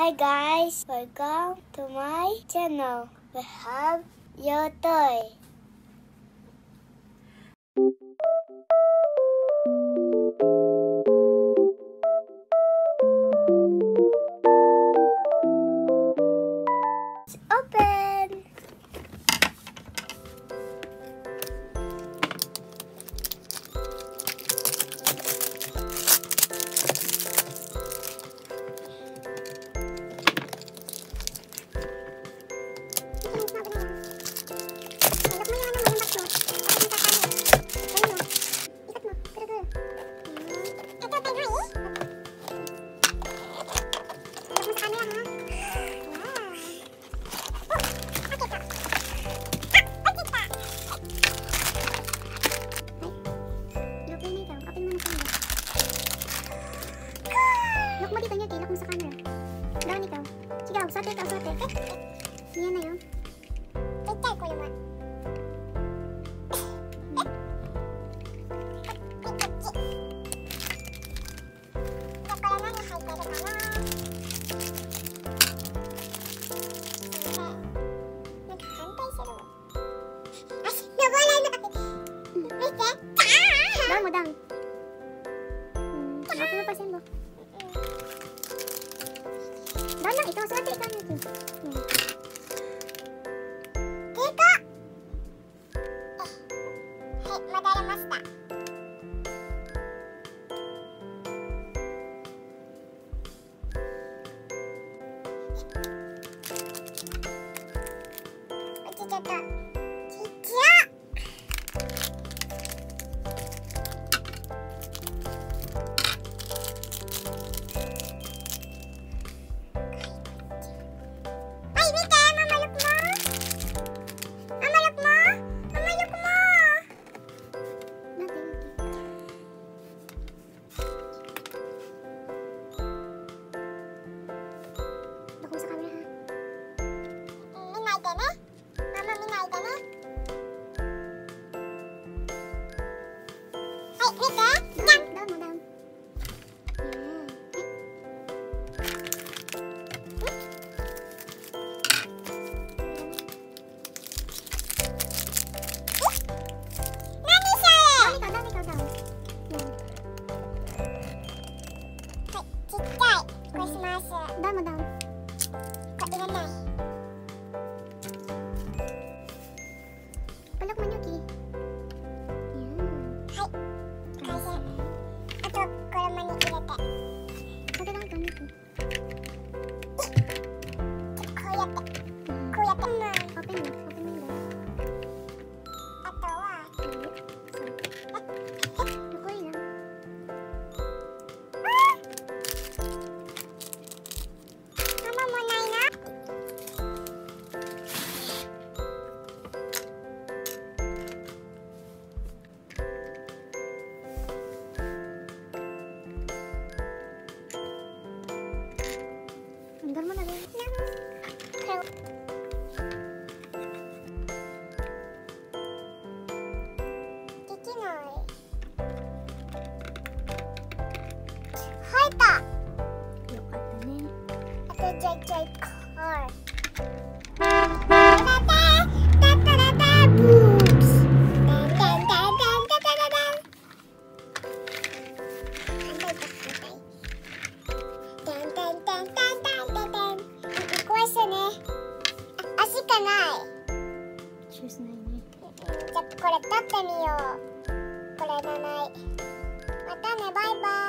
Hi guys, welcome to my channel. We have your toy. It's mo dito niya, look mo sa camera. Down ikaw. Sige, oh, sote ikaw, sote. Yan na yun. Kita ko naman. Down mo, down. Hmm, okay mo pa mo. どんどん移動す。ちょっと。Ka na? Mama, minay ka na? Ay, Mika! Yan! Down mo, down. Nani siya eh? Down ikaw, down ikaw, down. Yan. Ay, chikkay. Christmas. Down mo, down. Kailanay. Palok Ang door mo na rin. しないね。じゃこれ立ってみよう。これじゃない。またねバイバイ。